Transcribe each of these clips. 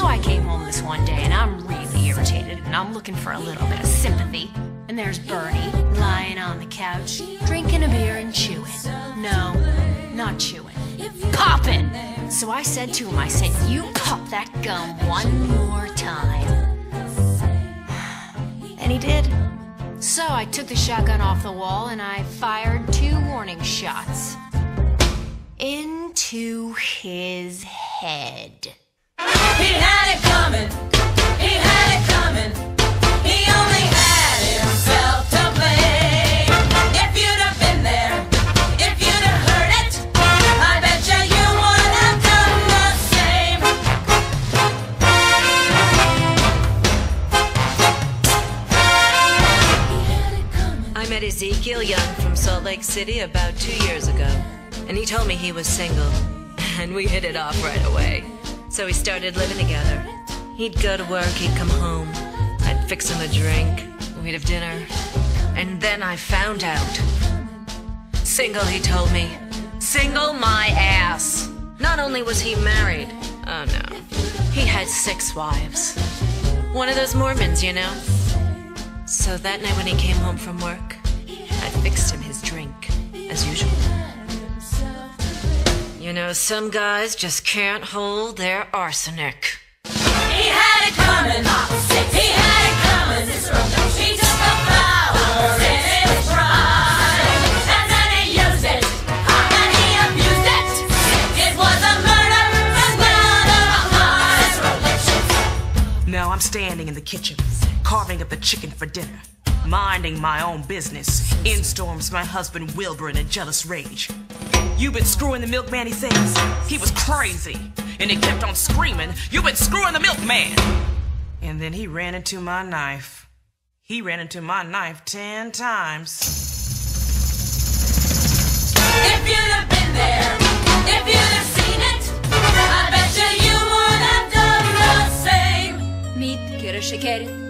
So I came home this one day and I'm really irritated and I'm looking for a little bit of sympathy. And there's Bernie lying on the couch, drinking a beer and chewing. No, not chewing. Popping! So I said to him, I said, You pop that gum one more time. And he did. So I took the shotgun off the wall and I fired two warning shots into his head. Ezekiel Young from Salt Lake City about two years ago, and he told me he was single, and we hit it off right away. So we started living together. He'd go to work, he'd come home, I'd fix him a drink, we'd have dinner, and then I found out. Single, he told me. Single my ass. Not only was he married, oh no, he had six wives. One of those Mormons, you know. So that night when he came home from work, fixed him his drink, as usual. You know, some guys just can't hold their arsenic. He had it coming. He had it coming. He took the power in his pride. And then he used it. And he abused it. It was a murder as well as a Now I'm standing in the kitchen, carving up the chicken for dinner, minding my own business. In storms my husband Wilbur in a jealous rage. You've been screwing the milkman, he says. He was crazy. And he kept on screaming, You've been screwing the milkman! And then he ran into my knife. He ran into my knife ten times. If you'd have been there, if you'd have seen it, I bet you you would have done the same. Meet Kira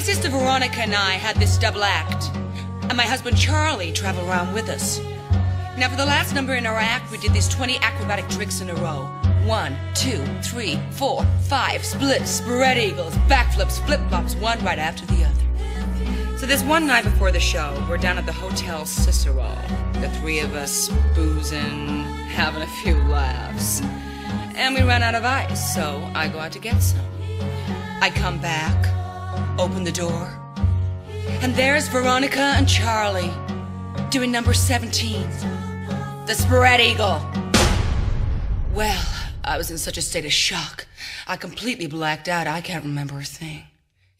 My sister Veronica and I had this double act, and my husband Charlie traveled around with us. Now, for the last number in our act, we did these 20 acrobatic tricks in a row. One, two, three, four, five, splits, spread eagles, backflips, flip flops, one right after the other. So this one night before the show, we're down at the Hotel Cicero. The three of us boozing, having a few laughs. And we ran out of ice, so I go out to get some. I come back, open the door, and there's Veronica and Charlie doing number 17, the spread eagle. Well, I was in such a state of shock. I completely blacked out. I can't remember a thing.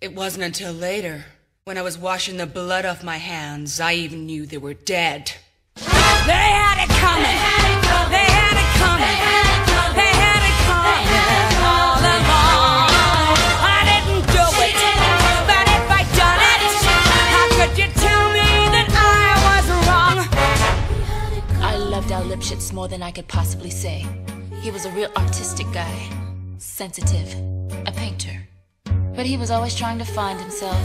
It wasn't until later, when I was washing the blood off my hands, I even knew they were dead. They had it coming. They had it coming. They had it coming. Loved Al Lipschitz more than I could possibly say. He was a real artistic guy, sensitive, a painter. But he was always trying to find himself.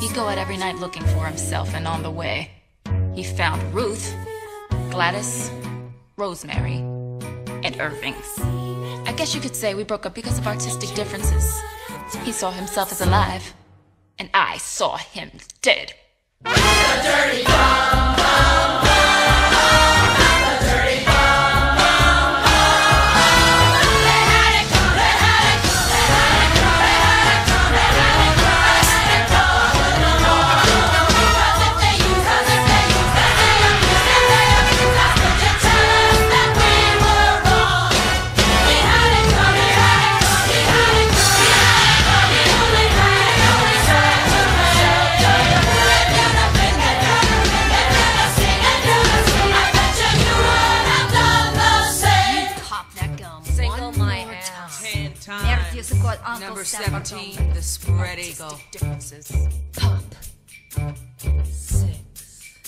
He'd go out every night looking for himself, and on the way, he found Ruth, Gladys, Rosemary, and Irving. I guess you could say we broke up because of artistic differences. He saw himself as alive, and I saw him dead. Uncle Number Sam 17, the spread eagle. Differences. Pop. Six.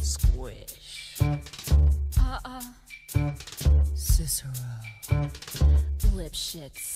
Squish. Uh-uh. Cicero. Lipschitz.